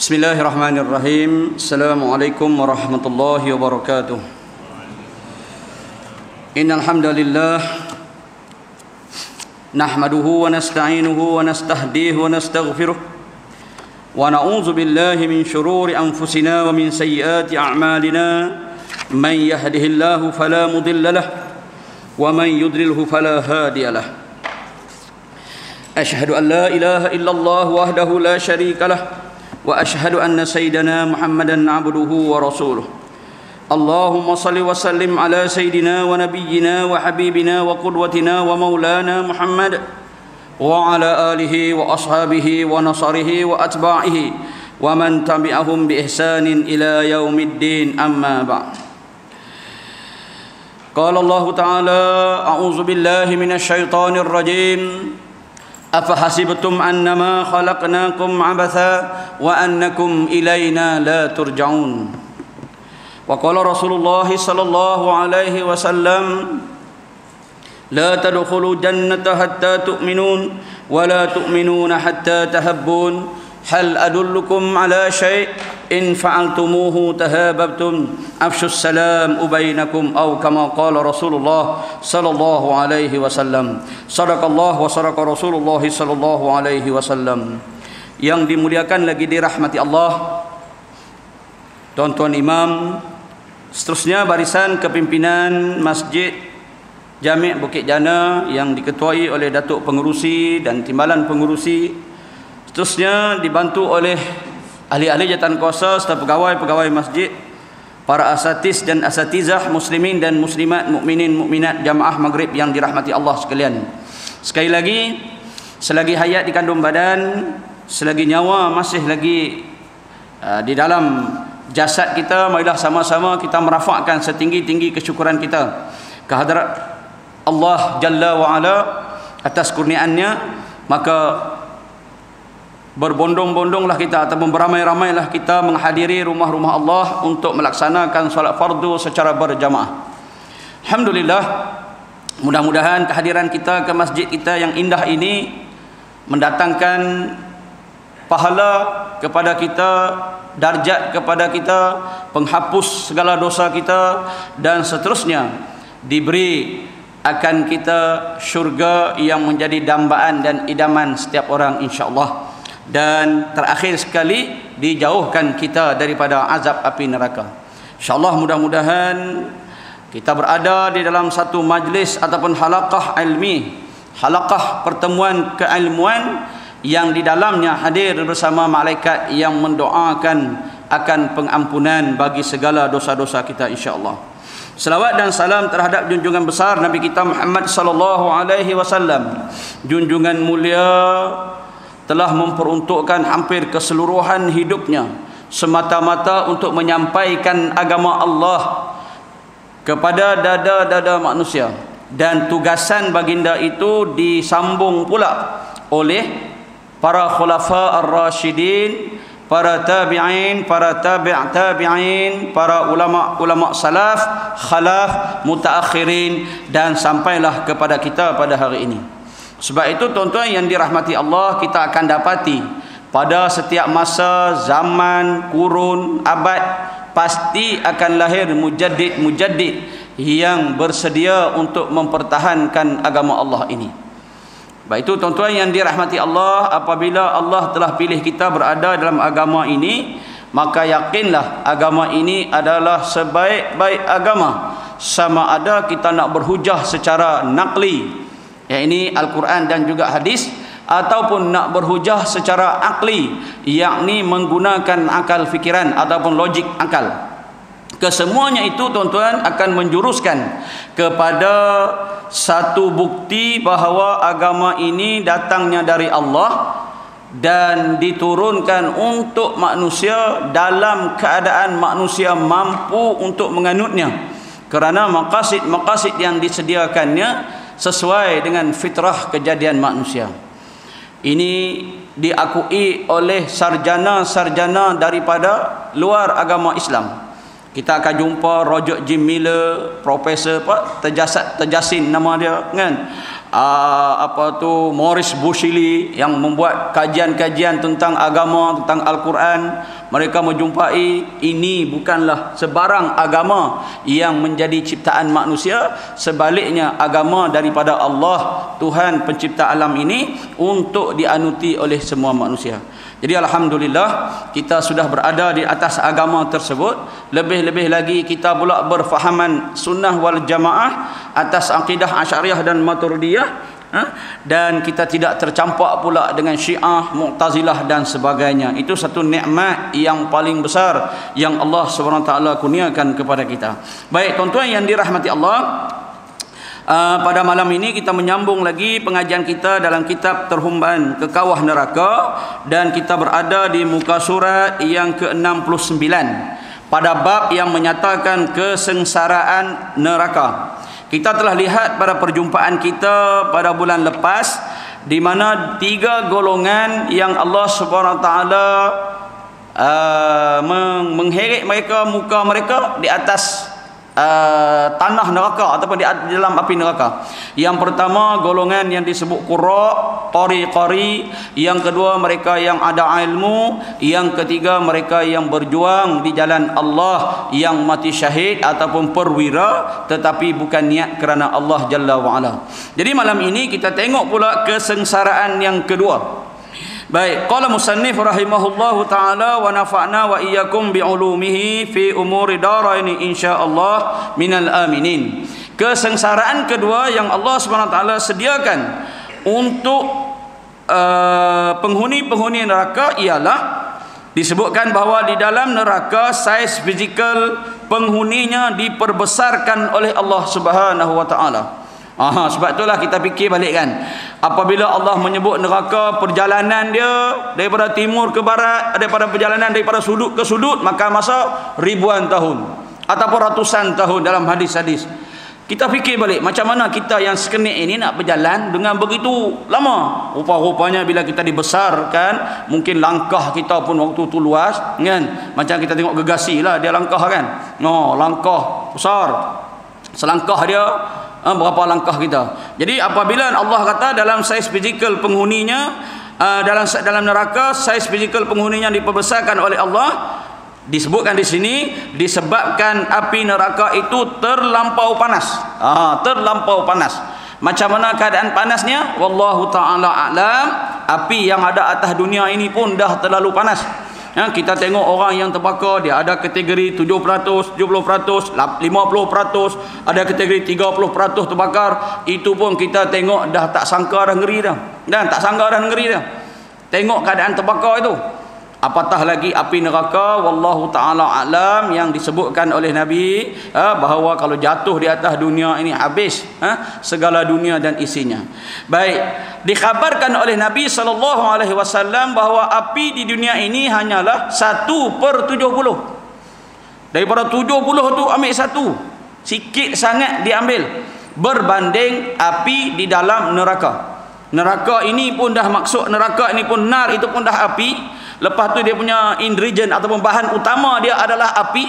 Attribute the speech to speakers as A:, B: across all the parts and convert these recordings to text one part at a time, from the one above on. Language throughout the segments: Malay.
A: بسم الله الرحمن الرحيم السلام عليكم ورحمة الله وبركاته إن الحمد لله نحمده ونستعينه ونستهديه ونستغفره ونعوذ بالله من شرور أنفسنا ومن سيئات أعمالنا من يهده الله فلا مضل له ومن يضلله فلا هادي له أشهد أن لا إله إلا الله وحده لا شريك له واشهد ان سيدنا محمدا عبده ورسوله اللهم صل وسلم على سيدنا ونبينا وحبيبنا وقدوتنا ومولانا محمد وعلى اله واصحابه ونصره واتباعه ومن تبعهم باحسان الى يوم الدين اما بعد قال الله تعالى اعوذ بالله من الشيطان الرجيم أفحسبتم أنما خلقناكم عبثا وأنكم إلينا لا ترجعون وقال رسول الله صلى الله عليه وسلم لا تدخلوا جنة حتى تؤمنون ولا تؤمنون حتى تهبون هل أدلكم على شيء in fa'altumuhu tahababtum afshu salam ubainakum aw kama qala rasulullah sallallahu alaihi wasallam. Sadaqallahu wa sadaqa rasulullah sallallahu alaihi wasallam. Yang dimuliakan lagi dirahmati Allah tuan-tuan imam seterusnya barisan kepimpinan masjid Jami' Bukit Jana yang diketuai oleh Datuk Pengurusi dan Timbalan Pengurusi Seterusnya dibantu oleh ahli-ahli jatan kuasa serta pegawai-pegawai masjid para asatis dan asatizah muslimin dan muslimat mukminin mukminat jamaah maghrib yang dirahmati Allah sekalian. Sekali lagi selagi hayat di kandung badan selagi nyawa masih lagi uh, di dalam jasad kita marilah sama-sama kita merafakkan setinggi-tinggi kesyukuran kita kehadrat Allah Jalla wa Ala atas kurniaannya maka berbondong-bondonglah kita ataupun beramai-ramailah kita menghadiri rumah-rumah Allah untuk melaksanakan solat fardu secara berjamaah. Alhamdulillah mudah-mudahan kehadiran kita ke masjid kita yang indah ini mendatangkan pahala kepada kita, darjat kepada kita, penghapus segala dosa kita dan seterusnya diberi akan kita syurga yang menjadi dambaan dan idaman setiap orang insya-Allah dan terakhir sekali dijauhkan kita daripada azab api neraka. Insyaallah mudah-mudahan kita berada di dalam satu majlis ataupun halaqah ilmi, halaqah pertemuan keilmuan yang di dalamnya hadir bersama malaikat yang mendoakan akan pengampunan bagi segala dosa-dosa kita insya-Allah. Selawat dan salam terhadap junjungan besar Nabi kita Muhammad sallallahu alaihi wasallam. Junjungan mulia telah memperuntukkan hampir keseluruhan hidupnya semata-mata untuk menyampaikan agama Allah kepada dada-dada manusia. Dan tugasan baginda itu disambung pula oleh para khulafa ar-rasyidin para tabi'in para tabi' tabi'in para ulama-ulama salaf khalaf mutaakhirin dan sampailah kepada kita pada hari ini sebab itu tuan-tuan yang dirahmati Allah kita akan dapati pada setiap masa, zaman, kurun, abad pasti akan lahir mujaddid-mujaddid yang bersedia untuk mempertahankan agama Allah ini. Baik itu tuan-tuan yang dirahmati Allah apabila Allah telah pilih kita berada dalam agama ini maka yakinlah agama ini adalah sebaik-baik agama sama ada kita nak berhujah secara nakli yang ini Al-Quran dan juga hadis ataupun nak berhujah secara akli yakni menggunakan akal fikiran ataupun logik akal. Kesemuanya itu tuan-tuan akan menjuruskan kepada satu bukti bahawa agama ini datangnya dari Allah dan diturunkan untuk manusia dalam keadaan manusia mampu untuk menganutnya. Kerana maqasid-maqasid yang disediakannya sesuai dengan fitrah kejadian manusia. Ini diakui oleh sarjana-sarjana daripada luar agama Islam. Kita akan jumpa Roger Jim Miller, Profesor apa? Terjasin nama dia kan. Uh, apa tu Morris Bushili yang membuat kajian-kajian tentang agama tentang Al-Quran mereka menjumpai ini bukanlah sebarang agama yang menjadi ciptaan manusia. Sebaliknya agama daripada Allah Tuhan pencipta alam ini untuk dianuti oleh semua manusia jadi Alhamdulillah kita sudah berada di atas agama tersebut. Lebih-lebih lagi kita pula berfahaman sunnah wal jamaah atas akidah asyariah dan maturidiyah. Ha? Dan kita tidak tercampak pula dengan syiah, mu'tazilah dan sebagainya. Itu satu nikmat yang paling besar yang Allah SWT kurniakan kepada kita. Baik tuan-tuan yang dirahmati Allah. Uh, pada malam ini kita menyambung lagi pengajian kita dalam kitab Terhumban ke Kawah Neraka dan kita berada di muka surat yang ke-69 pada bab yang menyatakan kesengsaraan neraka. Kita telah lihat pada perjumpaan kita pada bulan lepas di mana tiga golongan yang Allah Subhanahu taala uh, mengheret mereka muka mereka di atas uh, tanah neraka ataupun di dalam api neraka. Yang pertama golongan yang disebut qurra, qari-qari, yang kedua mereka yang ada ilmu, yang ketiga mereka yang berjuang di jalan Allah yang mati syahid ataupun perwira tetapi bukan niat kerana Allah Jalla wa ala. Jadi malam ini kita tengok pula kesengsaraan yang kedua. Baik, qala musannif rahimahullahu taala wa nafa'na wa iyyakum bi ulumihi fi umuri daraini insyaallah minal aminin. Kesengsaraan kedua yang Allah Subhanahu taala sediakan untuk uh, penghuni-penghuni neraka ialah disebutkan bahawa di dalam neraka saiz fizikal penghuninya diperbesarkan oleh Allah Subhanahu wa taala. Aha, sebab itulah kita fikir balik kan. Apabila Allah menyebut neraka perjalanan dia daripada timur ke barat, daripada perjalanan daripada sudut ke sudut, maka masa ribuan tahun ataupun ratusan tahun dalam hadis-hadis. Kita fikir balik macam mana kita yang sekenit ini nak berjalan dengan begitu lama. Rupa-rupanya bila kita dibesarkan, mungkin langkah kita pun waktu tu luas, kan? Macam kita tengok gegasi lah dia langkah kan. No, langkah besar. Selangkah dia ha, berapa langkah kita. Jadi apabila Allah kata dalam saiz fizikal penghuninya uh, dalam dalam neraka saiz fizikal penghuninya diperbesarkan oleh Allah disebutkan di sini disebabkan api neraka itu terlampau panas. Ha, terlampau panas. Macam mana keadaan panasnya? Wallahu taala alam. Api yang ada atas dunia ini pun dah terlalu panas. Ya, kita tengok orang yang terbakar dia ada kategori 7%, 70%, 50%, ada kategori 30% terbakar. Itu pun kita tengok dah tak sangka dah ngeri dah. Dan tak sangka dah ngeri dah. Tengok keadaan terbakar itu apatah lagi api neraka? Wallahu taala alam. Yang disebutkan oleh nabi ha, bahawa kalau jatuh di atas dunia ini habis ha, segala dunia dan isinya. Baik dikhabarkan oleh nabi sallallahu alaihi wasallam bahawa api di dunia ini hanyalah 1 per 70 daripada 70 tu ambil satu. Sikit sangat diambil. Berbanding api di dalam neraka. Neraka ini pun dah maksud neraka ini pun nar itu pun dah api lepas tu dia punya ingredient ataupun bahan utama dia adalah api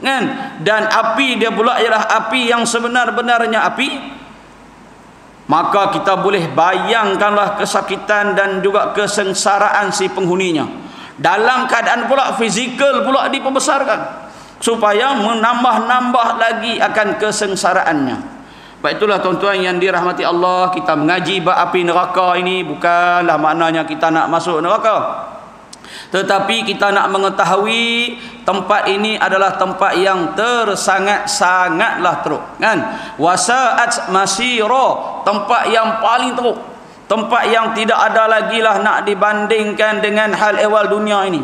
A: kan? Dan api dia pula ialah api yang sebenar-benarnya api. Maka kita boleh bayangkanlah kesakitan dan juga kesengsaraan si penghuninya. Dalam keadaan pula fizikal pula diperbesarkan. Supaya menambah-nambah lagi akan kesengsaraannya. Baik itulah tuan-tuan yang dirahmati Allah kita mengaji bab api neraka ini bukanlah maknanya kita nak masuk neraka tetapi kita nak mengetahui tempat ini adalah tempat yang tersangat-sangatlah teruk kan? Wasaat masiro tempat yang paling teruk. Tempat yang tidak ada lagi lah nak dibandingkan dengan hal ehwal dunia ini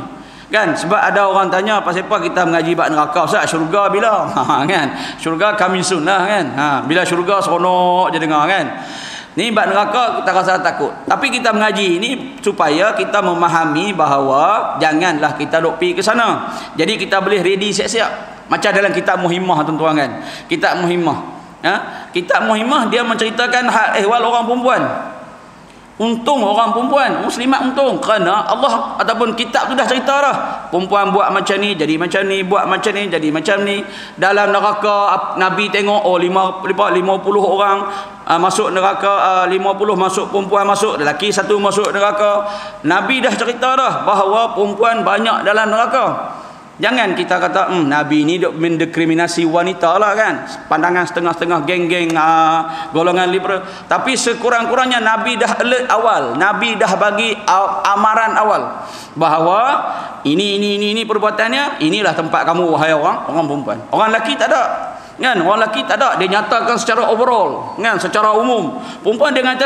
A: kan? Sebab ada orang tanya apa siapa kita mengaji bab neraka ustaz? Syurga bila? Ha kan? Syurga kami sunnah kan? Ha bila syurga seronok je dengar kan Ni bab neraka kita rasa takut. Tapi kita mengaji ini supaya kita memahami bahawa janganlah kita duk pergi ke sana. Jadi kita boleh ready siap-siap. Macam dalam kitab Muhimmah tuan-tuan kan. Kitab Muhimmah. Ha? Kitab Muhimmah dia menceritakan hak ehwal orang perempuan. Untung orang perempuan Muslimat untung. Kerana Allah Ataupun kitab tu dah cerita dah. Perempuan buat macam ni Jadi macam ni Buat macam ni Jadi macam ni. Dalam neraka Nabi tengok Oh lima, lima puluh orang uh, Masuk neraka uh, Lima puluh masuk Perempuan masuk Lelaki satu masuk neraka. Nabi dah cerita dah Bahawa perempuan banyak dalam neraka Jangan kita kata hmm, Nabi ni duk mendiskriminasi wanita lah kan? Pandangan setengah-setengah geng-geng uh, Golongan liberal. Tapi sekurang-kurangnya Nabi dah alert awal. Nabi dah bagi amaran awal Bahawa Ini, ini, ini, ini perbuatannya Inilah tempat kamu wahai orang Orang perempuan. Orang lelaki tak ada kan? Orang lelaki tak ada. Dia nyatakan secara overall kan? Secara umum. Perempuan kata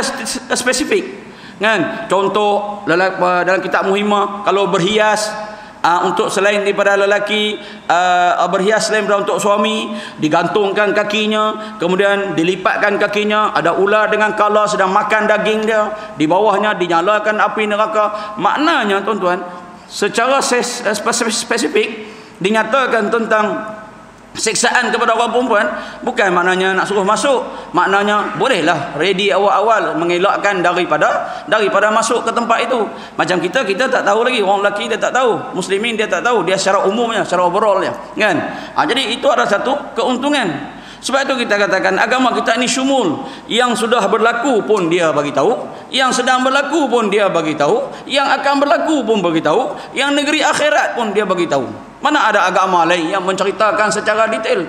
A: spesifik kan? Contoh dalam kitab muhimah kalau berhias uh, untuk selain daripada lelaki uh, berhias selain daripada untuk suami digantungkan kakinya kemudian dilipatkan kakinya ada ular dengan kala sedang makan daging dia di bawahnya dinyalakan api neraka. Maknanya tuan-tuan secara spesifik dinyatakan tentang siksaan kepada orang perempuan bukan maknanya nak suruh masuk. Maknanya bolehlah ready awal-awal mengelakkan daripada daripada masuk ke tempat itu. Macam kita kita tak tahu lagi. Orang lelaki dia tak tahu. Muslimin dia tak tahu. Dia secara umumnya secara overallnya. Kan? Ha, jadi itu ada satu keuntungan. Sebab itu kita katakan agama kita ini syumul. Yang sudah berlaku pun dia bagi tahu. Yang sedang berlaku pun dia bagi tahu. Yang akan berlaku pun bagi tahu. Yang negeri akhirat pun dia bagi tahu mana ada agama lain yang menceritakan secara detail?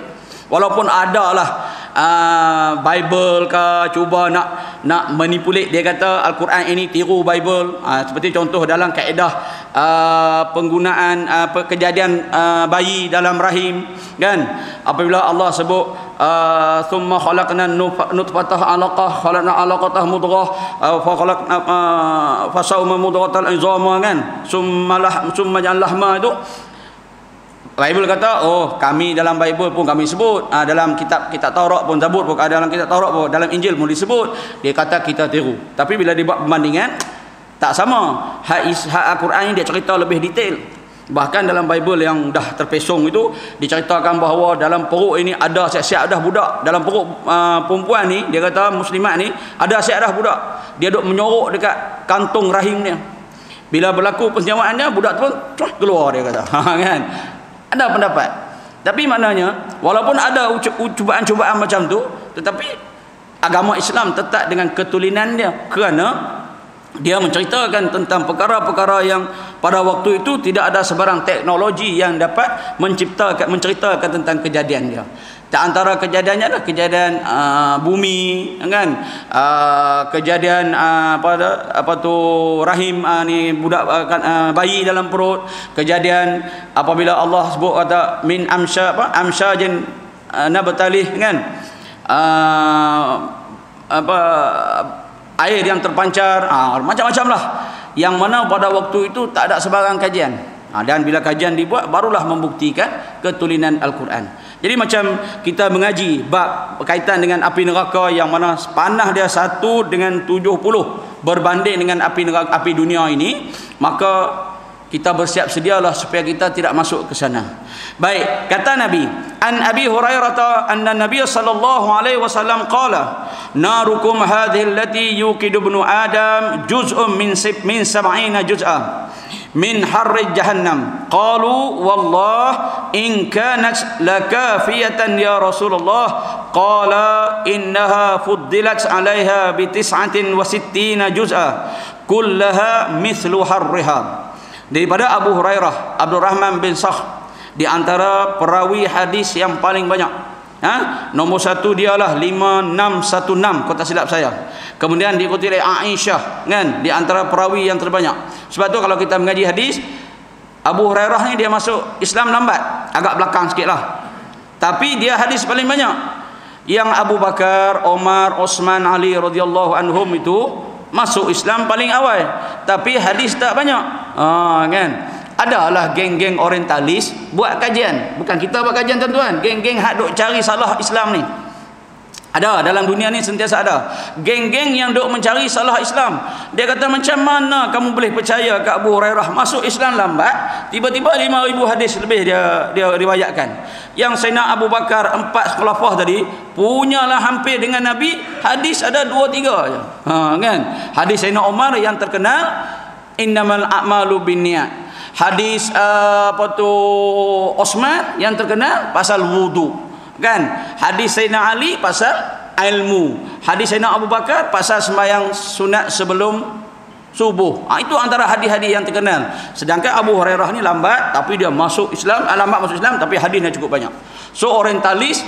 A: Walaupun ada lah uh, Bible ke cuba nak nak manipulate dia kata Al-Quran ini tiru Bible. Uh, seperti contoh dalam kaedah uh, penggunaan uh, kejadian uh, bayi dalam rahim kan apabila Allah sebut thumma khalaqna nutfatah alaqah khalaqna alaqatah mudghah fa khalaqna fa sawma mudghatal izama kan summa lah summa lahma itu Bible kata oh kami dalam Bible pun kami sebut. Ah, dalam kitab kitab Taurat pun sebut pun dalam kitab Taurat pun dalam Injil pun disebut. Dia kata kita tiru. Tapi bila dibuat perbandingan tak sama. Hak, hak Al-Quran dia cerita lebih detail. Bahkan dalam Bible yang dah terpesong itu diceritakan bahawa dalam perut ini ada siap-siap dah budak. Dalam perut uh, perempuan ni dia kata muslimat ni ada siap dah budak. Dia duk menyorok dekat kantung rahim dia bila berlaku penyewaannya budak tu pun keluar dia kata. Ha, kan ada pendapat. Tapi maknanya walaupun ada cubaan-cubaan macam tu tetapi agama Islam tetap dengan ketulinan dia. Kerana dia menceritakan tentang perkara-perkara yang pada waktu itu tidak ada sebarang teknologi yang dapat menceritakan tentang kejadian dia antara kejadiannya adalah kejadian uh, bumi kan? Uh, kejadian uh, apa apa tu rahim uh, ni budak uh, uh, bayi dalam perut. Kejadian apabila Allah sebut kata min amsha apa? Amsyajin uh, nabtalih kan? Uh, apa air yang terpancar. Uh, macam-macam lah. Yang mana pada waktu itu tak ada sebarang kajian. Dan bila kajian dibuat barulah membuktikan ketulinan Al-Quran jadi macam kita mengaji bab berkaitan dengan api neraka yang mana panah dia satu dengan tujuh puluh berbanding dengan api neraka api dunia ini, maka kita bersiap sedialah supaya kita tidak masuk ke sana. Baik, kata Nabi, an Abi Hurairah anna Nabi sallallahu alaihi wasallam qala, narukum hadhihi allati yuqidu ibnu Adam juz'un min sib min 70 juz'a min harri jahannam qalu wallah in kanat lakafiyatan ya rasulullah qala innaha fuddilat alaiha bi tis'atin wa sittina juz'a kullaha mithlu harriha daripada Abu Hurairah Abdul Rahman bin Sakh di antara perawi hadis yang paling banyak Ha? Nombor satu dialah 5616 kota silap saya. Kemudian diikuti oleh Aisyah kan di antara perawi yang terbanyak. Sebab tu kalau kita mengaji hadis Abu Hurairah ni dia masuk Islam lambat, agak belakang sikitlah. Tapi dia hadis paling banyak. Yang Abu Bakar, Omar, Osman, Ali radhiyallahu anhum itu masuk Islam paling awal. Tapi hadis tak banyak. Ha kan? adalah geng-geng orientalis buat kajian bukan kita buat kajian tuan-tuan geng-geng hak duk cari salah Islam ni ada dalam dunia ni sentiasa ada. Geng-geng yang duk mencari salah Islam. Dia kata macam mana kamu boleh percaya ke Abu Hurairah masuk Islam lambat, tiba-tiba 5000 hadis lebih dia dia riwayatkan. Yang Sayyidina Abu Bakar empat khulafah tadi punyalah hampir dengan Nabi, hadis ada 2 3 aja. Ha kan? Hadis Sayyidina Umar yang terkenal innamal a'malu binniyat. Hadis uh, apa tu Osman yang terkenal pasal wudu kan? Hadis Sayyidina Ali pasal ilmu. Hadis Sayyidina Abu Bakar pasal sembahyang sunat sebelum subuh. Ha, itu antara hadis-hadis yang terkenal. Sedangkan Abu Hurairah ni lambat tapi dia masuk Islam alamat masuk Islam tapi hadisnya cukup banyak. So orientalis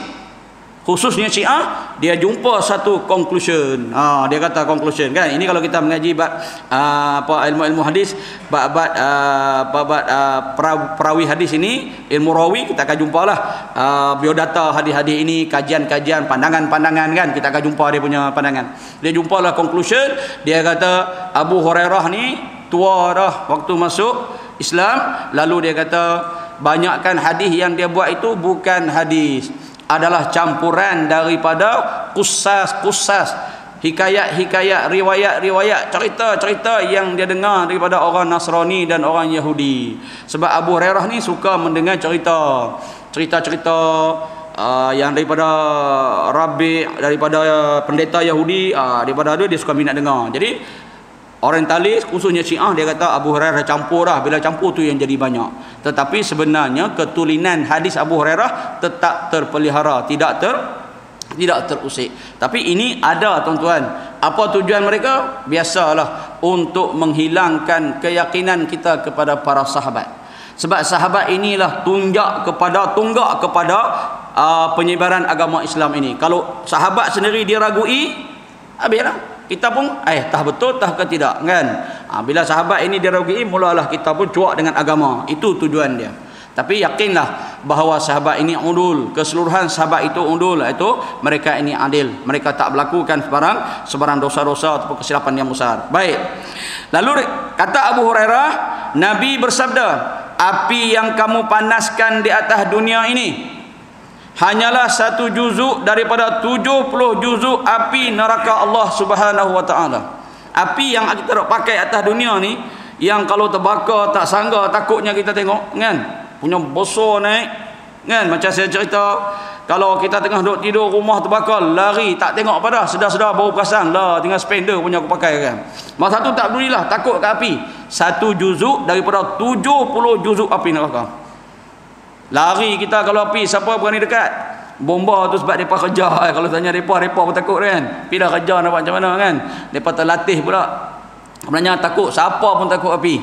A: khususnya Syiah dia jumpa satu conclusion. Ha, dia kata conclusion kan? Ini kalau kita mengaji bab uh, apa ilmu-ilmu hadis bab-bab uh, bab uh, perawi hadis ini ilmu rawi kita akan jumpalah. Uh, biodata hadis-hadis ini kajian-kajian pandangan-pandangan kan? Kita akan jumpa dia punya pandangan. Dia jumpalah conclusion. Dia kata Abu Hurairah ni tua dah waktu masuk Islam. Lalu dia kata banyakkan hadis yang dia buat itu bukan hadis adalah campuran daripada kusas-kusas hikayat-hikayat riwayat-riwayat cerita-cerita yang dia dengar daripada orang Nasrani dan orang Yahudi. Sebab Abu Hurairah ni suka mendengar cerita cerita-cerita uh, yang daripada Rabi daripada pendeta Yahudi uh, daripada dia dia suka minat dengar. Jadi Orientalis khususnya Syiah dia kata Abu Hurairah campur lah bila campur tu yang jadi banyak. Tetapi sebenarnya ketulinan hadis Abu Hurairah tetap terpelihara tidak ter tidak terusik. Tapi ini ada tuan-tuan. Apa tujuan mereka? Biasalah untuk menghilangkan keyakinan kita kepada para sahabat. Sebab sahabat inilah tunjak kepada tunggak kepada uh, penyebaran agama Islam ini. Kalau sahabat sendiri diragui habislah kita pun eh tah betul tah ke tidak? Kan? Ha, bila sahabat ini dirugi mulalah kita pun cuak dengan agama. Itu tujuan dia. Tapi yakinlah bahawa sahabat ini undul. Keseluruhan sahabat itu undul. Itu mereka ini adil. Mereka tak melakukan sebarang sebarang dosa-dosa atau kesilapan yang besar. Baik. Lalu kata Abu Hurairah Nabi bersabda api yang kamu panaskan di atas dunia ini hanyalah satu juzuk daripada 70 juzuk api neraka Allah Subhanahu wa taala. Api yang kita pakai atas dunia ni yang kalau terbakar tak sangga takutnya kita tengok kan? Punya besar naik kan? Macam saya cerita kalau kita tengah duduk tidur rumah terbakar lari tak tengok apa dah sedar-sedar baru perasan lah tinggal spender punya aku pakai kan? Masa tu tak pedulilah takut ke api. Satu juzuk daripada 70 juzuk api neraka Lari kita kalau api siapa berani dekat? Bomba tu sebab depa kerja kalau tanya depa depa pun takut kan. Pi dah kerja nak buat macam mana kan? Depa terlatih pula. Sebenarnya takut siapa pun takut api.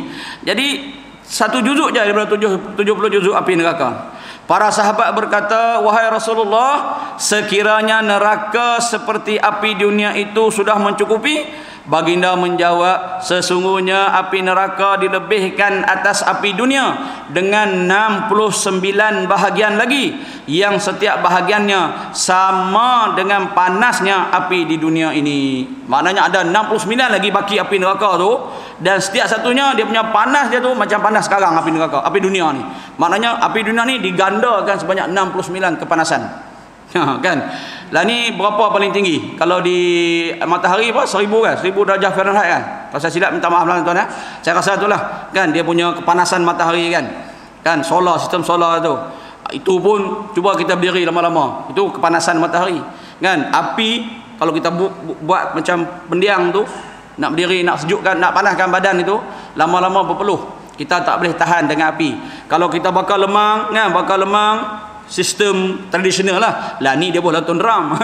A: Jadi satu juzuk je daripada 70 juzuk api neraka. Para sahabat berkata, "Wahai Rasulullah, sekiranya neraka seperti api dunia itu sudah mencukupi, Baginda menjawab sesungguhnya api neraka dilebihkan atas api dunia dengan 69 bahagian lagi yang setiap bahagiannya sama dengan panasnya api di dunia ini. Maknanya ada 69 lagi baki api neraka tu dan setiap satunya dia punya panas dia tu macam panas sekarang api neraka, api dunia ni. Maknanya api dunia ni digandakan sebanyak 69 kepanasan. Ha, kan? Lah ni berapa paling tinggi? Kalau di matahari apa? 1000 kan? 1000 darjah Fahrenheit kan? Pasal silap minta maaf lah tuan ya. Saya rasa itulah kan dia punya kepanasan matahari kan. Kan solar sistem solar tu. Itu pun cuba kita berdiri lama-lama. Itu kepanasan matahari. Kan? Api kalau kita bu bu buat macam pendiang tu nak berdiri nak sejukkan nak panaskan badan itu lama-lama berpeluh. Kita tak boleh tahan dengan api. Kalau kita bakar lemang kan bakar lemang sistem tradisional lah. Lah ni dia boleh tonton drum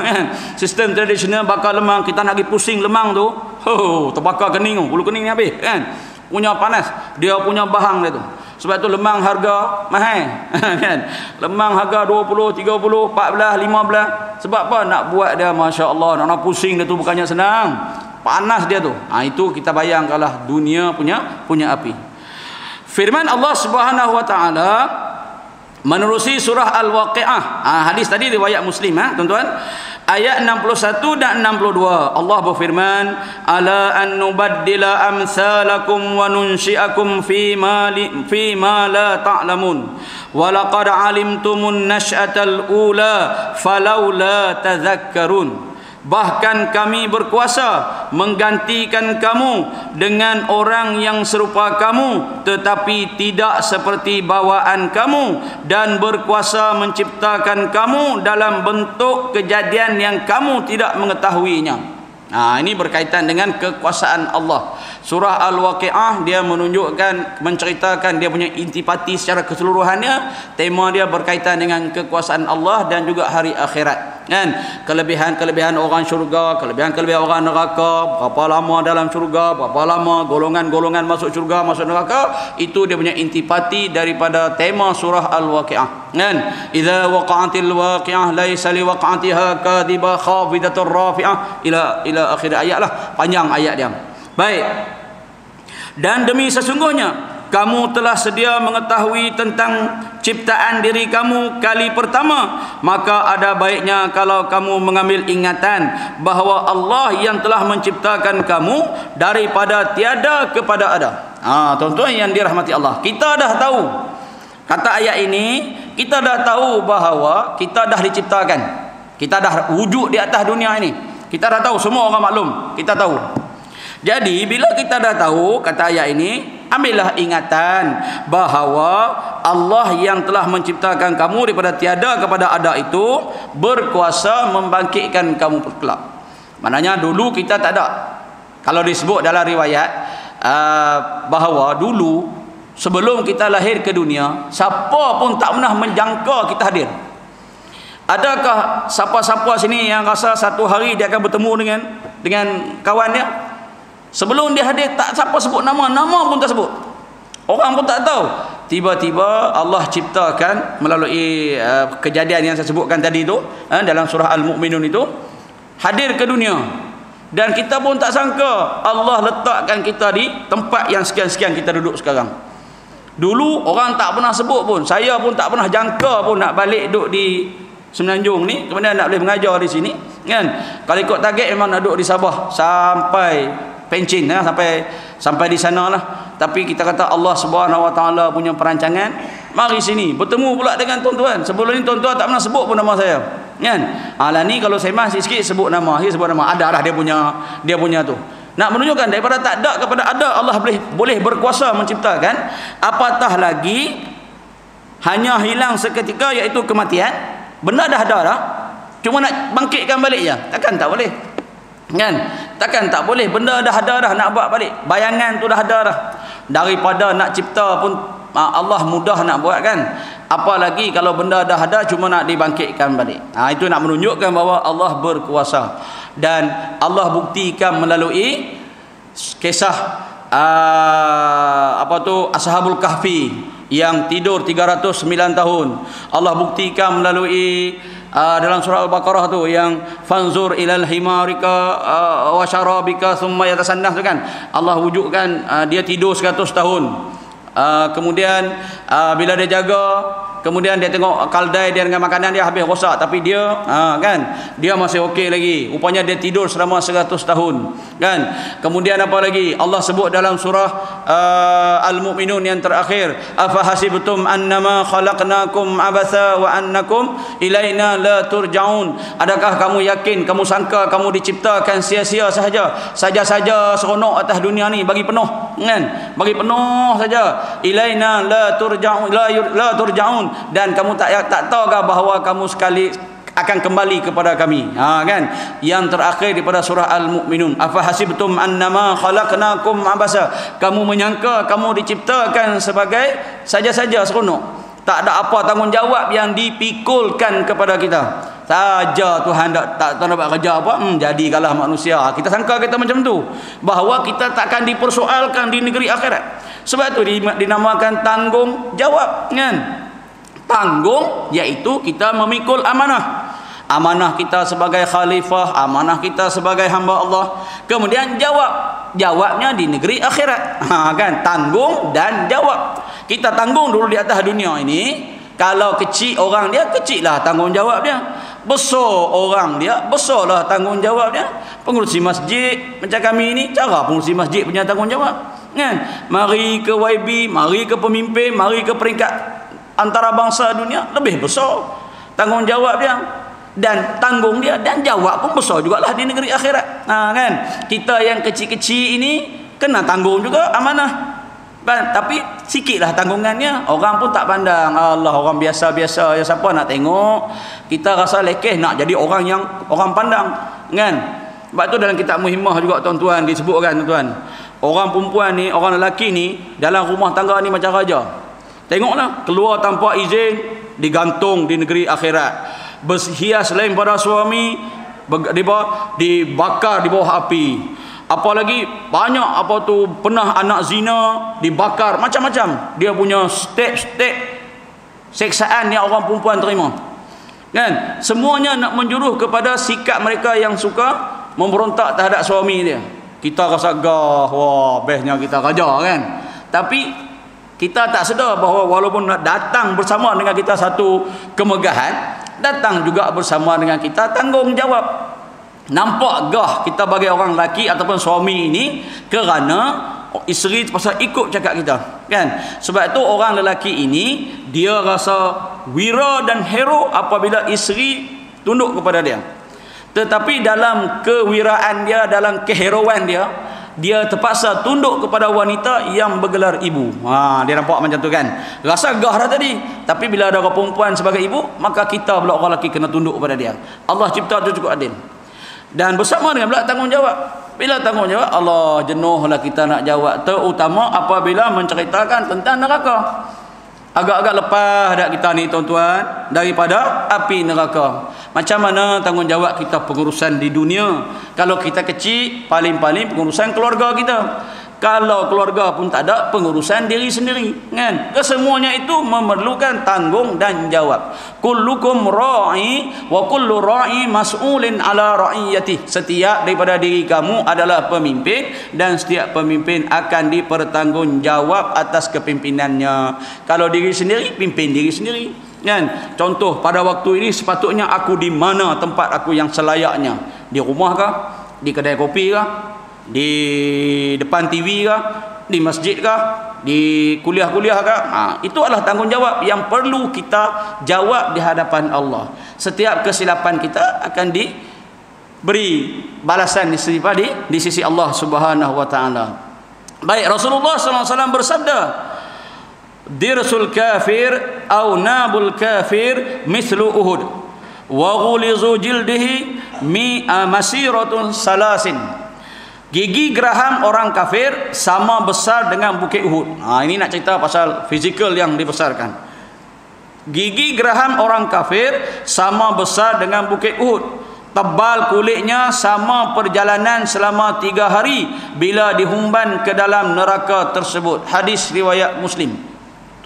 A: sistem tradisional bakar lemang. Kita nak pergi pusing lemang tu. Oh, terbakar kening bulu kening ni habis kan? Punya panas. Dia punya bahang dia tu. Sebab tu lemang harga mahal kan? Lemang harga 20 30 14 15 sebab apa? Nak buat dia Masya Allah nak, nak pusing dia tu bukannya senang. Panas dia tu. Ha, itu kita bayangkanlah dunia punya punya api. Firman Allah Subhanahu wa taala menerusi surah Al-Waqiah. Ha, hadis tadi riwayat Muslim ha, tuan-tuan. Ayat 61 dan 62. Allah berfirman, "Ala an nubaddila amsalakum wa nunshi'akum fi ma fi ma la ta'lamun. Wa laqad 'alimtumun nash'atal ula falawla tadhakkarun." bahkan kami berkuasa menggantikan kamu dengan orang yang serupa kamu tetapi tidak seperti bawaan kamu dan berkuasa menciptakan kamu dalam bentuk kejadian yang kamu tidak mengetahuinya Nah, ini berkaitan dengan kekuasaan Allah. Surah Al-Waqiah dia menunjukkan menceritakan dia punya intipati secara keseluruhannya. Tema dia berkaitan dengan kekuasaan Allah dan juga hari akhirat. Kan? Kelebihan-kelebihan orang syurga, kelebihan-kelebihan orang neraka, berapa lama dalam syurga, berapa lama golongan-golongan masuk syurga, masuk neraka, itu dia punya intipati daripada tema surah Al-Waqiah. Kan? Idza waqa'atil waqi'ah laisa liwaqa'atiha kadhiba khafidatur rafi'ah ila ila akhir ayat lah. Panjang ayat dia. Baik. Dan demi sesungguhnya kamu telah sedia mengetahui tentang ciptaan diri kamu kali pertama maka ada baiknya kalau kamu mengambil ingatan bahawa Allah yang telah menciptakan kamu daripada tiada kepada ada. Ha, tuan-tuan yang dirahmati Allah. Kita dah tahu kata ayat ini, kita dah tahu bahawa kita dah diciptakan. Kita dah wujud di atas dunia ini. Kita dah tahu semua orang maklum. Kita tahu. Jadi bila kita dah tahu kata ayat ini, ambillah ingatan bahawa Allah yang telah menciptakan kamu daripada tiada kepada ada itu berkuasa membangkitkan kamu kelak. Maknanya dulu kita tak ada. Kalau disebut dalam riwayat uh, bahawa dulu sebelum kita lahir ke dunia, siapa pun tak pernah menjangka kita hadir. Adakah siapa-siapa sini yang rasa satu hari dia akan bertemu dengan dengan kawan dia? Sebelum dia hadir tak siapa sebut nama, nama pun tak sebut. Orang pun tak tahu. Tiba-tiba Allah ciptakan melalui uh, kejadian yang saya sebutkan tadi itu uh, dalam surah Al-Mu'minun itu hadir ke dunia. Dan kita pun tak sangka Allah letakkan kita di tempat yang sekian-sekian kita duduk sekarang. Dulu orang tak pernah sebut pun, saya pun tak pernah jangka pun nak balik duduk di Semenanjung ni, kemudian nak boleh mengajar di sini, kan? Kalau ikut target memang nak duduk di Sabah sampai pencin ya, sampai sampai di sana lah. Tapi kita kata Allah subhanahu wa ta'ala punya perancangan mari sini bertemu pula dengan tuan-tuan. Sebelum ni tuan-tuan tak pernah sebut pun nama saya kan? Ala ni kalau saya masih sikit sebut nama saya sebut nama. Ada lah dia punya dia punya tu. Nak menunjukkan daripada tak ada kepada ada Allah boleh boleh berkuasa menciptakan. Apatah lagi hanya hilang seketika iaitu kematian. Benda dah ada dah. Cuma nak bangkitkan balik je. Takkan tak boleh kan takkan tak boleh. Benda dah ada dah nak buat balik. Bayangan tu dah ada dah. Daripada nak cipta pun Allah mudah nak buat kan. Apalagi kalau benda dah ada cuma nak dibangkitkan balik. Ha, itu nak menunjukkan bahawa Allah berkuasa. Dan Allah buktikan melalui kisah uh, apa tu ashabul kahfi yang tidur 309 tahun. Allah buktikan melalui uh, dalam surah al-baqarah tu yang fanzur ilal himarika uh, wa syarabika thumma yatasannah tu kan. Allah wujudkan uh, dia tidur 100 tahun. Uh, kemudian uh, bila dia jaga kemudian dia tengok kaldai dia dengan makanan dia habis rosak tapi dia ha, kan? Dia masih okey lagi. Rupanya dia tidur selama 100 tahun kan? Kemudian apa lagi? Allah sebut dalam surah uh, al-mu'minun yang terakhir afa hasibtum annama khalaqnakum abatha wa annakum ilaina la turja'un? Adakah kamu yakin kamu sangka kamu diciptakan sia-sia sahaja? Saja-saja seronok atas dunia ni bagi penuh kan? Bagi penuh saja. Ilaina la turja'un la, la turja'un dan kamu tak tak tahukah bahawa kamu sekali akan kembali kepada kami. Ha kan? Yang terakhir daripada surah al-mukminun afa hasibtum annama khalaqnakum abasa. Kamu menyangka kamu diciptakan sebagai saja-saja seronok. Tak ada apa tanggungjawab yang dipikulkan kepada kita. Saja Tuhan tak tak tahu nak kerja apa hmm, jadi kalah manusia. Kita sangka kita macam tu. Bahawa kita takkan dipersoalkan di negeri akhirat. Sebab tu dinamakan tanggung jawab kan tanggung iaitu kita memikul amanah. Amanah kita sebagai khalifah amanah kita sebagai hamba Allah. Kemudian jawab. Jawabnya di negeri akhirat. Ha, kan? Tanggung dan jawab. Kita tanggung dulu di atas dunia ini. Kalau kecil orang dia kecil lah tanggungjawab dia. Besar orang dia besarlah tanggungjawab dia. Pengurusi masjid macam kami ini cara pengurusi masjid punya tanggungjawab. Kan? Mari ke YB mari ke pemimpin mari ke peringkat antara bangsa dunia lebih besar. Tanggungjawab dia dan tanggung dia dan jawab pun besar jugalah di negeri akhirat. Ha, kan? Kita yang kecil-kecil ini kena tanggung juga amanah. Kan? Tapi sikitlah tanggungannya orang pun tak pandang Allah orang biasa-biasa ya siapa nak tengok? Kita rasa lekeh nak jadi orang yang orang pandang kan? Sebab tu dalam kitab muhimmah juga tuan-tuan disebutkan tuan-tuan. Orang perempuan ni orang lelaki ni dalam rumah tangga ni macam raja tengoklah keluar tanpa izin digantung di negeri akhirat. Berhias lain pada suami dibakar di bawah api. Apalagi banyak apa tu pernah anak zina dibakar. Macam-macam. Dia punya step-step seksaan yang orang perempuan terima. Kan? Semuanya nak menjuruh kepada sikap mereka yang suka memberontak terhadap suami dia. Kita rasa gah wah bestnya kita raja kan? Tapi kita tak sedar bahawa walaupun datang bersama dengan kita satu kemegahan datang juga bersama dengan kita tanggungjawab. Nampak gah kita bagi orang lelaki ataupun suami ini kerana isteri pasal ikut cakap kita kan? Sebab itu orang lelaki ini dia rasa wira dan hero apabila isteri tunduk kepada dia. Tetapi dalam kewiraan dia dalam keheroan dia dia terpaksa tunduk kepada wanita yang bergelar ibu. Ha, dia nampak macam tu kan. Rasa gah dah tadi. Tapi bila ada orang perempuan sebagai ibu, maka kita pula orang lelaki kena tunduk kepada dia. Allah cipta tu cukup adil. Dan bersama dengan pula tanggungjawab. Bila tanggungjawab, Allah jenuhlah kita nak jawab. Terutama apabila menceritakan tentang neraka agak-agak lepas dak kita ni tuan-tuan daripada api neraka. Macam mana tanggungjawab kita pengurusan di dunia? Kalau kita kecil paling-paling pengurusan keluarga kita kalau keluarga pun tak ada pengurusan diri sendiri kan? Kesemuanya itu memerlukan tanggung dan jawab. Kullukum ra'i wa kullu ra'i mas'ulin ala ra'iyati. Setiap daripada diri kamu adalah pemimpin dan setiap pemimpin akan dipertanggungjawab atas kepimpinannya. Kalau diri sendiri pimpin diri sendiri kan? Contoh pada waktu ini sepatutnya aku di mana tempat aku yang selayaknya? Di rumah kah? Di kedai kopi kah di depan TV kah? Di masjid kah? Di kuliah-kuliah kah? Ha, itu adalah tanggungjawab yang perlu kita jawab di hadapan Allah. Setiap kesilapan kita akan diberi balasan di sisi di, di sisi Allah Subhanahu wa taala. Baik Rasulullah sallallahu alaihi wasallam bersabda dirsul kafir au nabul kafir mislu uhud. Wa ghulizu jildihi mi masiratun salasin Gigi geraham orang kafir sama besar dengan bukit Uhud. Ha, ini nak cerita pasal fizikal yang dibesarkan. Gigi geraham orang kafir sama besar dengan bukit Uhud. Tebal kulitnya sama perjalanan selama tiga hari bila dihumban ke dalam neraka tersebut. Hadis riwayat Muslim.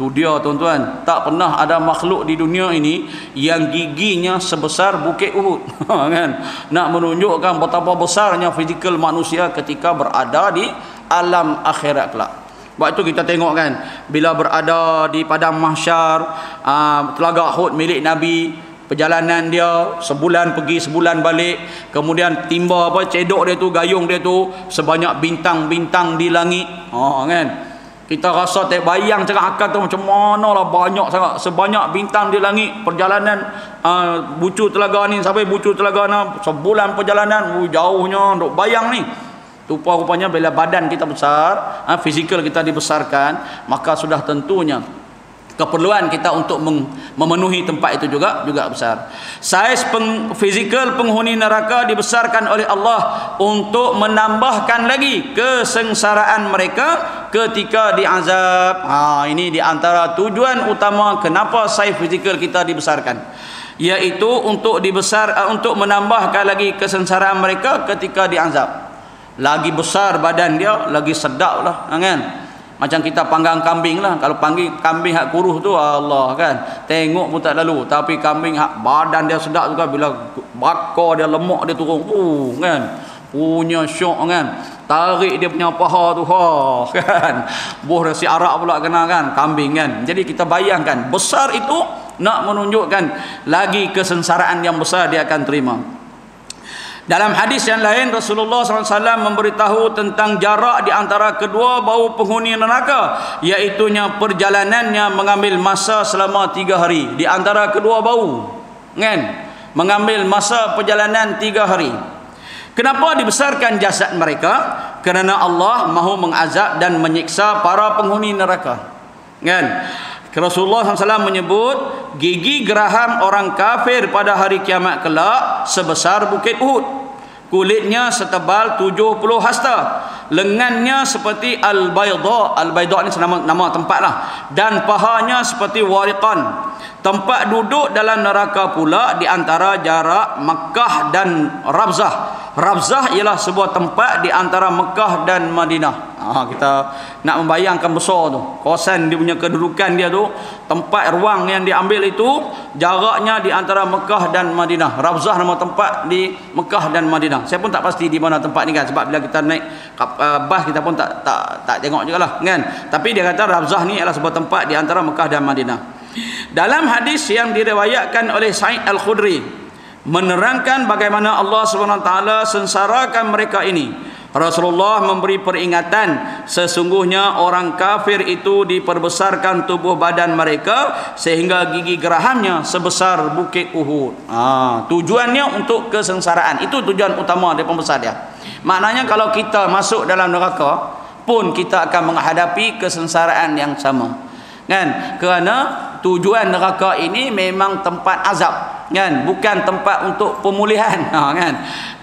A: Tu dia tuan-tuan, tak pernah ada makhluk di dunia ini yang giginya sebesar bukit Uhud. Kan? Nak menunjukkan betapa besarnya fizikal manusia ketika berada di alam akhirat kelak. Itu kita tengok kan, bila berada di padang mahsyar, uh, telaga Uhud milik Nabi, perjalanan dia sebulan pergi sebulan balik kemudian timba apa cedok dia tu gayung dia tu sebanyak bintang-bintang di langit ha kan kita rasa tak bayang cakap akal tu macam mana lah banyak sangat sebanyak bintang di langit perjalanan uh, bucu telaga ni sampai bucu telaga ni sebulan perjalanan uh, jauhnya duk bayang ni rupa-rupanya bila badan kita besar uh, fizikal kita dibesarkan maka sudah tentunya keperluan kita untuk memenuhi tempat itu juga juga besar. Saiz peng, fizikal penghuni neraka dibesarkan oleh Allah untuk menambahkan lagi kesengsaraan mereka ketika diazab. Ha ini di antara tujuan utama kenapa saiz fizikal kita dibesarkan yaitu untuk dibesar uh, untuk menambahkan lagi kesengsaraan mereka ketika diazab. Lagi besar badan dia, lagi sedaplah, kan? Macam kita panggang kambing lah. Kalau panggil kambing hak kuruh tu Allah kan. Tengok pun tak lalu. Tapi kambing hak badan dia sedap kan. Bila bakar dia lemak dia turun. Uh, kan. Punya syok kan. Tarik dia punya paha tu. Ha, kan. Buh si arak pula kena kan. Kambing kan. Jadi kita bayangkan. Besar itu nak menunjukkan lagi kesensaraan yang besar dia akan terima. Dalam hadis yang lain Rasulullah SAW memberitahu tentang jarak di antara kedua bau penghuni neraka iaitunya perjalanannya mengambil masa selama tiga hari di antara kedua bau. Kan? mengambil masa perjalanan tiga hari kenapa dibesarkan jasad mereka? Kerana Allah mahu mengazab dan menyiksa para penghuni neraka. Kan? Rasulullah SAW menyebut gigi geraham orang kafir pada hari kiamat kelak sebesar bukit Uhud kulitnya setebal 70 hasta lengannya seperti al-bayda al-bayda ni nama nama tempat lah dan pahanya seperti wariqan tempat duduk dalam neraka pula di antara jarak Mekah dan Rabzah Rabzah ialah sebuah tempat di antara Mekah dan Madinah. Ha, kita nak membayangkan besar tu. Kawasan dia punya kedudukan dia tu, tempat ruang yang diambil itu jaraknya di antara Mekah dan Madinah. Rabzah nama tempat di Mekah dan Madinah. Saya pun tak pasti di mana tempat ni kan sebab bila kita naik uh, bas kita pun tak tak tak tengok jugalah kan. Tapi dia kata Rabzah ni adalah sebuah tempat di antara Mekah dan Madinah. Dalam hadis yang diriwayatkan oleh Sa'id Al-Khudri menerangkan bagaimana Allah SWT sensarakan mereka ini Rasulullah memberi peringatan sesungguhnya orang kafir itu diperbesarkan tubuh badan mereka sehingga gigi gerahamnya sebesar bukit Uhud. Ha, tujuannya untuk kesengsaraan. Itu tujuan utama dia pembesar dia. Maknanya kalau kita masuk dalam neraka pun kita akan menghadapi kesengsaraan yang sama. Kan? Kerana tujuan neraka ini memang tempat azab kan? Bukan tempat untuk pemulihan ha kan?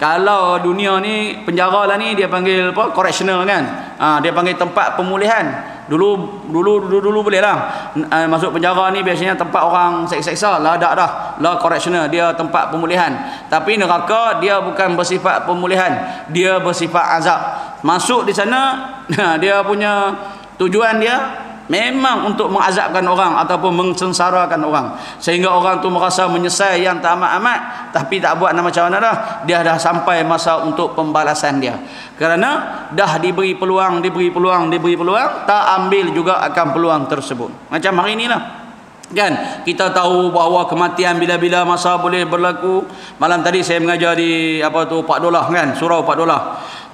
A: Kalau dunia ni penjara lah ni dia panggil apa? Correctional kan? Ha, dia panggil tempat pemulihan. Dulu dulu dulu, dulu boleh lah. Uh, masuk penjara ni biasanya tempat orang seksa-seksa. Lah dak dah. Lah correctional dia tempat pemulihan. Tapi neraka dia bukan bersifat pemulihan. Dia bersifat azab. Masuk di sana dia punya tujuan dia memang untuk mengazabkan orang ataupun mengsensarakan orang. Sehingga orang tu merasa menyesal yang tak amat-amat tapi tak buat nama macam mana dah dia dah sampai masa untuk pembalasan dia. Kerana dah diberi peluang diberi peluang diberi peluang tak ambil juga akan peluang tersebut. Macam hari inilah. Kan? Kita tahu bahawa kematian bila-bila masa boleh berlaku. Malam tadi saya mengajar di apa tu Pak Dolah kan? Surau Pak Dolah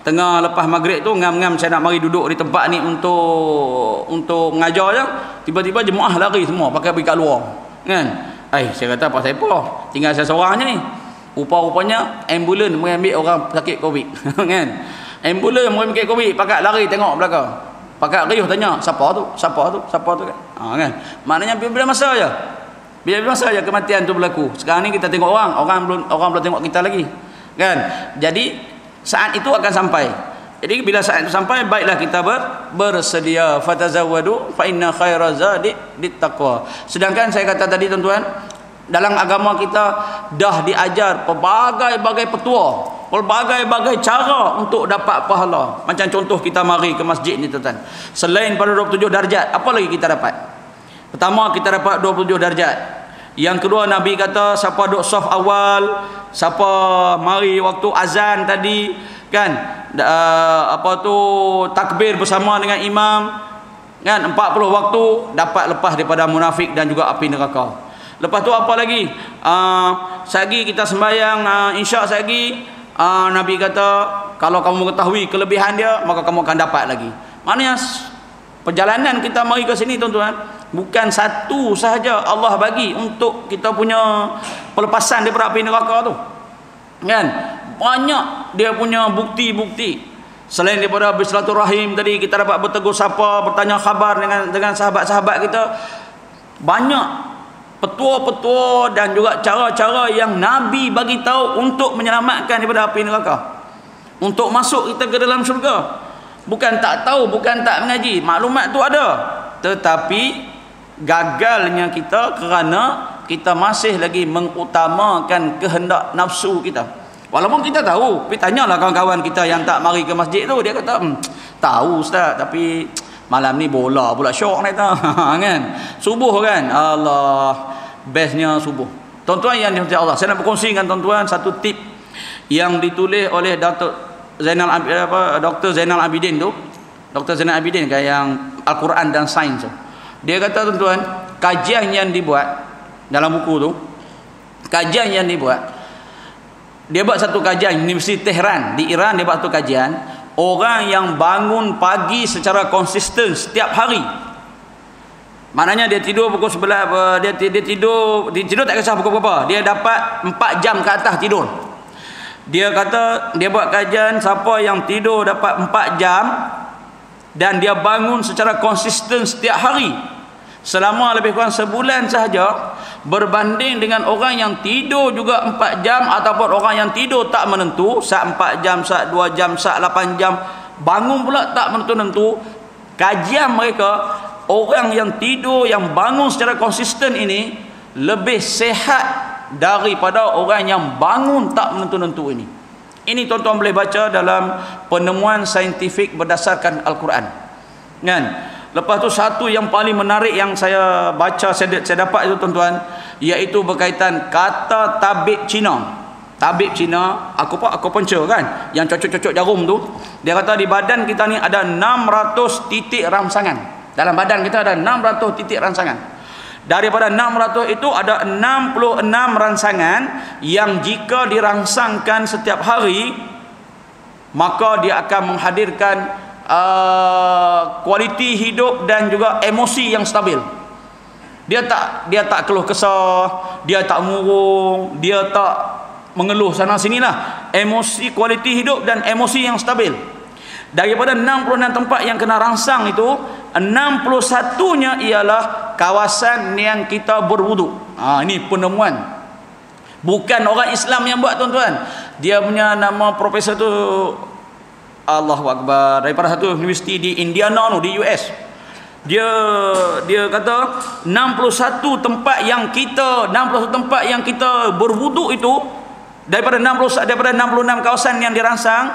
A: tengah lepas maghrib tu ngam-ngam saya nak mari duduk di tempat ni untuk untuk mengajar je. Tiba-tiba jemaah lari semua pakai pergi kat luar. Kan? Eh saya kata apa saya apa tinggal saya seorang je ni. Rupa-rupanya ambulan mengambil orang sakit covid. Kan? Ambulan mengambil covid pakai lari tengok belakang. Pakai riuh tanya siapa tu? Siapa tu? Siapa tu? Kan? Ha, kan? Maknanya bila masa je. Bila masa je kematian tu berlaku. Sekarang ni kita tengok orang orang belum orang belum tengok kita lagi. Kan? Jadi saat itu akan sampai. Jadi bila saat itu sampai baiklah kita ber, bersedia. Fatazawwadu fa inna khaira zadi dittaqwa sedangkan saya kata tadi tuan-tuan dalam agama kita dah diajar pelbagai-bagai petua pelbagai-bagai cara untuk dapat pahala. Macam contoh kita mari ke masjid ni tuan-tuan. Selain pada 27 darjat apa lagi kita dapat? Pertama kita dapat 27 darjat yang kedua Nabi kata siapa duk saf awal, siapa mari waktu azan tadi kan uh, apa tu takbir bersama dengan imam kan 40 waktu dapat lepas daripada munafik dan juga api neraka. Lepas tu apa lagi? Uh, sagi kita sembahyang uh, insya sagi uh, Nabi kata kalau kamu mengetahui kelebihan dia maka kamu akan dapat lagi. Maknanya perjalanan kita mari ke sini tuan-tuan. Bukan satu sahaja Allah bagi untuk kita punya pelepasan daripada api neraka tu. Kan? Banyak dia punya bukti-bukti. Selain daripada bersilaturahim tadi kita dapat bertegur sapa bertanya khabar dengan dengan sahabat-sahabat kita. Banyak petua-petua dan juga cara-cara yang nabi bagi tahu untuk menyelamatkan daripada api neraka. Untuk masuk kita ke dalam syurga bukan tak tahu bukan tak mengaji. Maklumat tu ada. Tetapi gagalnya kita kerana kita masih lagi mengutamakan kehendak nafsu kita. Walaupun kita tahu tapi tanyalah kawan-kawan kita yang tak mari ke masjid tu. Dia kata hmm, tahu ustaz tapi malam ni bola pula syok ni tak kan? Subuh kan? Allah bestnya subuh. Tuan-tuan yang dirahmati Allah saya nak berkongsi dengan tuan-tuan satu tip yang ditulis oleh Dr. Zainal apa Dr. Zainal Abidin tu Dr. Zainal Abidin kan yang Al-Quran dan Sains tu dia kata tuan-tuan, kajian yang dibuat dalam buku tu, kajian yang dibuat, dia buat satu kajian Universiti Tehran di Iran dia buat satu kajian orang yang bangun pagi secara konsisten setiap hari maknanya dia tidur pukul 11 dia dia tidur dia tidur tak kisah pukul berapa dia dapat 4 jam ke atas tidur dia kata dia buat kajian siapa yang tidur dapat 4 jam dan dia bangun secara konsisten setiap hari. Selama lebih kurang sebulan sahaja berbanding dengan orang yang tidur juga 4 jam ataupun orang yang tidur tak menentu saat 4 jam, saat 2 jam, saat 8 jam bangun pula tak menentu-nentu kajian mereka orang yang tidur yang bangun secara konsisten ini lebih sehat daripada orang yang bangun tak menentu-nentu ini ini tuan-tuan boleh baca dalam penemuan saintifik berdasarkan Al-Quran kan Lepas tu satu yang paling menarik yang saya baca saya, saya dapat itu tuan-tuan iaitu berkaitan kata tabib Cina. Tabib Cina, aku pak aku punca kan yang cocok-cocok jarum tu. Dia kata di badan kita ni ada 600 titik rangsangan. Dalam badan kita ada 600 titik rangsangan. Daripada 600 itu ada 66 rangsangan yang jika dirangsangkan setiap hari maka dia akan menghadirkan Uh, kualiti hidup dan juga emosi yang stabil. Dia tak dia tak keluh kesah, dia tak murung, dia tak mengeluh sana sini lah. Emosi kualiti hidup dan emosi yang stabil. Daripada 66 tempat yang kena rangsang itu, 61-nya ialah kawasan yang kita berwuduk. Ha, ini penemuan. Bukan orang Islam yang buat tuan-tuan. Dia punya nama profesor tu Allahu Akbar daripada satu universiti di Indiana no, di US dia dia kata 61 tempat yang kita 61 tempat yang kita berwuduk itu daripada 60 daripada 66 kawasan yang dirangsang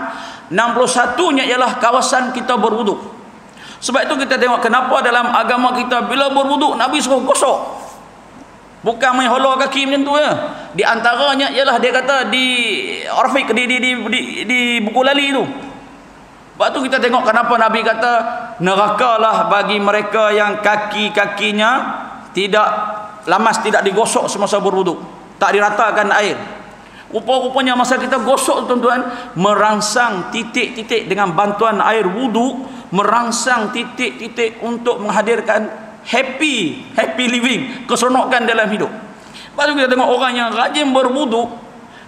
A: 61 nya ialah kawasan kita berwuduk sebab itu kita tengok kenapa dalam agama kita bila berwuduk Nabi suruh gosok bukan main holor kaki macam tu ya di antaranya ialah dia kata di orfik di di di, di, di buku lali tu Sebab tu kita tengok kenapa Nabi kata neraka lah bagi mereka yang kaki-kakinya tidak lamas tidak digosok semasa berwuduk. Tak diratakan air. Rupa-rupanya masa kita gosok tuan-tuan merangsang titik-titik dengan bantuan air wuduk merangsang titik-titik untuk menghadirkan happy happy living keseronokan dalam hidup. Lepas tu kita tengok orang yang rajin berwuduk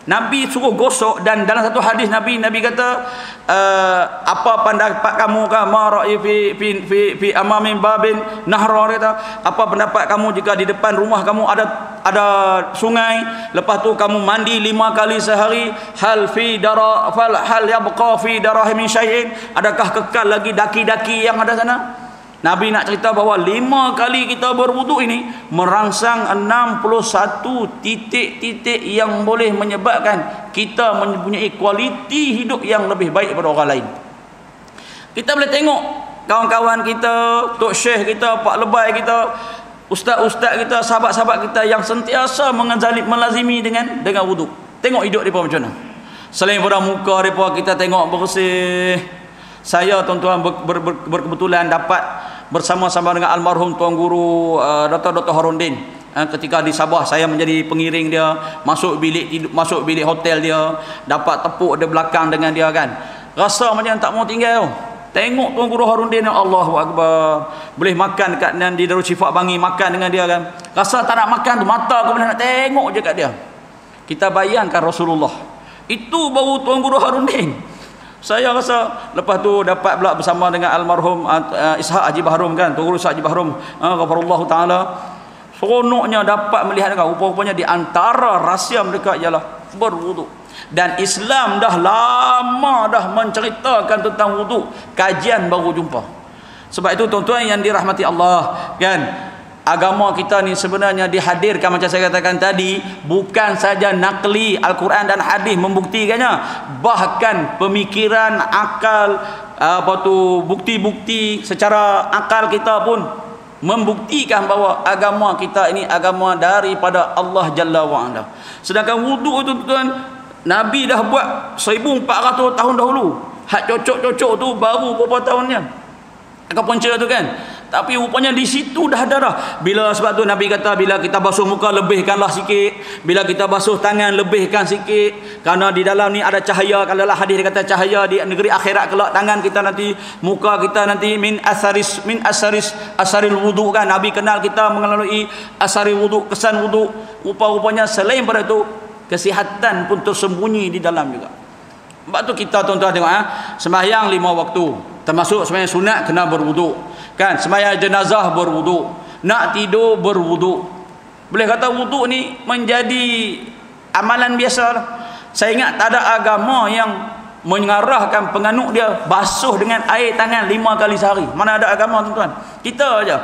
A: Nabi suruh gosok dan dalam satu hadis Nabi Nabi kata uh, apa pendapat kamu ka marai fi fi fi, fi amamin babin nahra? Kata apa pendapat kamu jika di depan rumah kamu ada ada sungai lepas tu kamu mandi lima kali sehari? Hal fi dara fal hal yabqa fi darahim syai'in? Adakah kekal lagi daki-daki yang ada sana Nabi nak cerita bahawa lima kali kita berwuduk ini merangsang 61 titik-titik yang boleh menyebabkan kita mempunyai kualiti hidup yang lebih baik daripada orang lain. Kita boleh tengok kawan-kawan kita, tok syekh kita, pak lebay kita, ustaz-ustaz kita, sahabat-sahabat kita yang sentiasa mengazali melazimi dengan dengan wuduk. Tengok hidup depa macam mana. Selain pada muka depa kita tengok bersih. Saya tuan-tuan ber, ber, ber, berkebetulan dapat bersama-sama dengan almarhum tuan guru uh, Dr. Dr. Harundin. Uh, ketika di Sabah saya menjadi pengiring dia masuk bilik masuk bilik hotel dia dapat tepuk di belakang dengan dia kan. Rasa macam tak mau tinggal tengok tuan guru Harundin ya Allahu Akbar. Boleh makan dekat dan di Darul Syifa Bangi makan dengan dia kan. Rasa tak nak makan tu mata aku boleh nak tengok je kat dia. Kita bayangkan Rasulullah. Itu baru tuan guru Harundin saya rasa lepas tu dapat pula bersama dengan almarhum uh, Ishaq Haji Bahrum kan Tuan Guru Ishaq Haji Bahrum uh, taala. Seronoknya dapat melihat kan rupa-rupanya di antara rahsia mereka ialah berwuduk. Dan Islam dah lama dah menceritakan tentang wuduk kajian baru jumpa. Sebab itu tuan-tuan yang dirahmati Allah kan agama kita ni sebenarnya dihadirkan macam saya katakan tadi bukan saja nakli Al-Quran dan hadis membuktikannya. Bahkan pemikiran akal apa tu bukti-bukti secara akal kita pun membuktikan bahawa agama kita ini agama daripada Allah Jalla wa'ala. Sedangkan wuduk itu tuan Nabi dah buat 1400 tahun dahulu. Hak cocok-cocok tu baru beberapa tahunnya. Agak punca tu kan tapi rupanya di situ dah ada dah bila sebab tu Nabi kata bila kita basuh muka lebihkanlah sikit. Bila kita basuh tangan lebihkan sikit. Kerana di dalam ni ada cahaya. Kalau lah hadis kata cahaya di negeri akhirat kelak tangan kita nanti muka kita nanti min asaris min asaris asaril wudu kan. Nabi kenal kita melalui asaril wudu kesan wudu. Rupa-rupanya selain pada itu kesihatan pun tersembunyi di dalam juga. Sebab tu kita tuan-tuan tengok ha? sembahyang lima waktu. Termasuk sembahyang sunat kena berwuduk kan? Sembahyang jenazah berwuduk. Nak tidur berwuduk. Boleh kata wuduk ni menjadi amalan biasa lah. saya ingat tak ada agama yang mengarahkan penganut dia basuh dengan air tangan lima kali sehari. Mana ada agama tuan-tuan? Kita aja.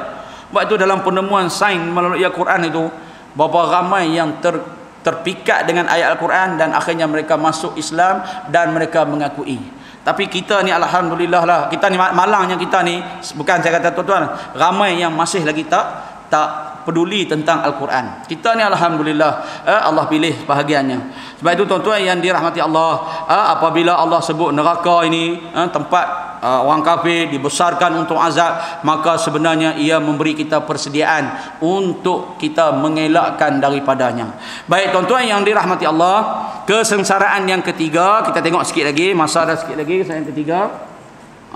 A: Sebab itu dalam penemuan sains melalui Al-Quran itu berapa ramai yang ter terpikat dengan ayat Al-Quran dan akhirnya mereka masuk Islam dan mereka mengakui tapi kita ni Alhamdulillah lah. Kita ni malangnya kita ni bukan saya kata tuan-tuan ramai yang masih lagi tak tak peduli tentang Al-Quran. Kita ni Alhamdulillah eh, Allah pilih bahagiannya. Sebab itu tuan-tuan yang dirahmati Allah eh, apabila Allah sebut neraka ini eh, tempat uh, orang kafir dibesarkan untuk azab maka sebenarnya ia memberi kita persediaan untuk kita mengelakkan daripadanya. Baik tuan-tuan yang dirahmati Allah kesengsaraan yang ketiga kita tengok sikit lagi masa ada sikit lagi saya yang ketiga.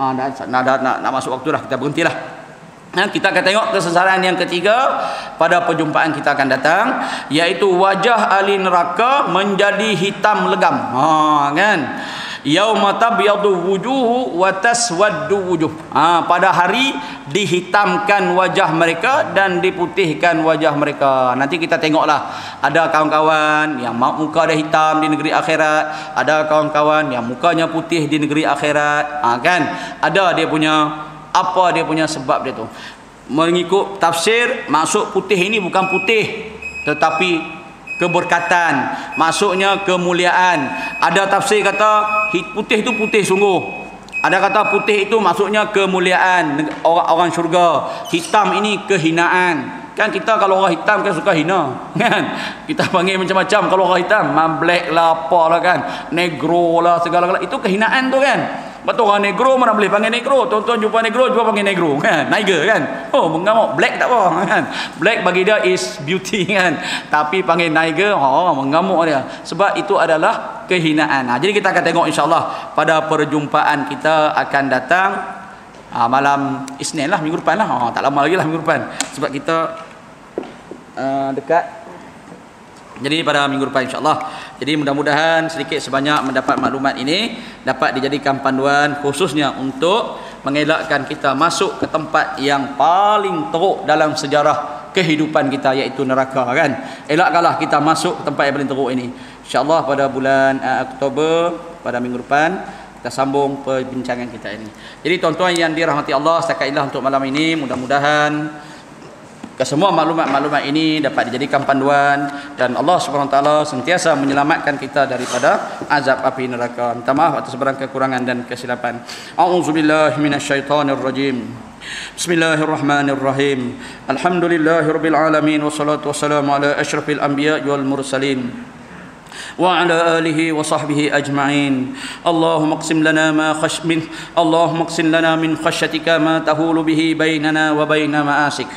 A: Ah dah nak, nak, nak, nak masuk waktu dah kita berhentilah Ha, kita akan tengok kesengsaraan yang ketiga pada perjumpaan kita akan datang iaitu wajah ahli neraka menjadi hitam legam. Ha kan? yauma tabyadu wujuhu wa taswaddu wujuh. Ha, pada hari dihitamkan wajah mereka dan diputihkan wajah mereka. Nanti kita tengoklah. Ada kawan-kawan yang muka dia hitam di negeri akhirat ada kawan-kawan yang mukanya putih di negeri akhirat. Ha, kan? Ada dia punya apa dia punya sebab dia tu? Mengikut tafsir maksud putih ini bukan putih tetapi keberkatan. Maksudnya kemuliaan. Ada tafsir kata putih itu putih sungguh. Ada kata putih itu maksudnya kemuliaan orang orang syurga. Hitam ini kehinaan. Kan kita kalau orang hitam kan suka hina kan? Kita panggil macam-macam. Kalau orang hitam black lah apa kan? Negro lah segala-gala itu kehinaan tu kan Betul orang negro mana boleh panggil negro. Tuan-tuan jumpa negro jumpa panggil negro kan. Niger kan. Oh mengamuk black tak apa kan. Black bagi dia is beauty kan. Tapi panggil Niger oh mengamuk dia. Sebab itu adalah kehinaan. Ha, jadi kita akan tengok insya-Allah pada perjumpaan kita akan datang ha, malam Isnin lah minggu depan lah. Ha, tak lama lagi lah minggu depan. Sebab kita uh, dekat jadi pada minggu depan insya-Allah. Jadi mudah-mudahan sedikit sebanyak mendapat maklumat ini dapat dijadikan panduan khususnya untuk mengelakkan kita masuk ke tempat yang paling teruk dalam sejarah kehidupan kita iaitu neraka kan. Elakkanlah kita masuk ke tempat yang paling teruk ini. Insya-Allah pada bulan uh, Oktober pada minggu depan kita sambung perbincangan kita ini. Jadi tuan-tuan yang dirahmati Allah setakat inilah untuk malam ini mudah-mudahan semua maklumat-maklumat ini dapat dijadikan panduan dan Allah Subhanahu taala sentiasa menyelamatkan kita daripada azab api neraka. Minta maaf atas sebarang kekurangan dan kesilapan. A'udzubillahi minasyaitonirrajim. Bismillahirrahmanirrahim. Alhamdulillahirabbil alamin wassalatu wassalamu ala asyrafil anbiya wal mursalin. وعلى آله وصحبه أجمعين اللهم اقسم لنا ما خش من اللهم اقسم لنا من خشيتك ما تهول به بيننا وبين مآسك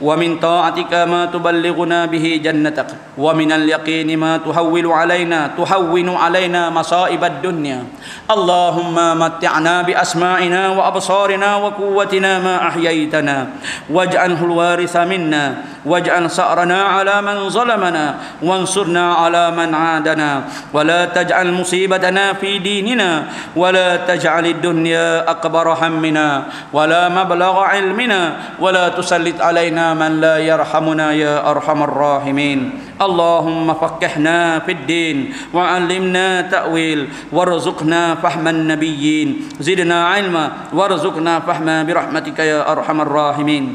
A: ومن طاعتك ما تبلغنا به جنتك ومن اليقين ما تهول علينا تهون علينا مصائب الدنيا. اللهم متعنا بأسماعنا وأبصارنا وقوتنا ما أحييتنا. واجعله الوارث منا واجعل سأرنا على من ظلمنا وانصرنا على من عادنا. ولا تجعل مصيبتنا في ديننا ولا تجعل الدنيا أكبر همنا ولا مبلغ علمنا ولا تسلط علينا من لا يرحمنا يا أرحم الراحمين اللهم فقهنا في الدين وعلمنا تأويل وارزقنا فهم النبيين زدنا علما وارزقنا فهما برحمتك يا أرحم الراحمين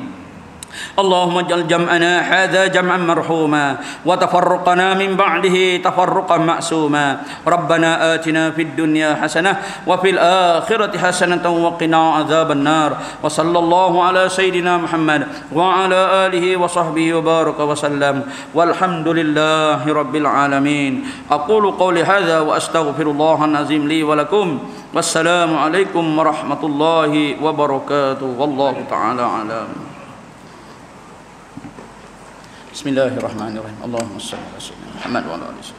A: اللهم اجعل جمعنا هذا جمعا مرحوما وتفرقنا من بعده تفرقا معصوما ربنا آتنا في الدنيا حسنة وفي الآخرة حسنة وقنا عذاب النار وصلى الله على سيدنا محمد وعلى آله وصحبه وبارك وسلم والحمد لله رب العالمين أقول قولي هذا وأستغفر الله العظيم لي ولكم والسلام عليكم ورحمة الله وبركاته والله تعالى أعلم بسم الله الرحمن الرحيم. اللهم صل على سيدنا محمد وعلى اله وصحبه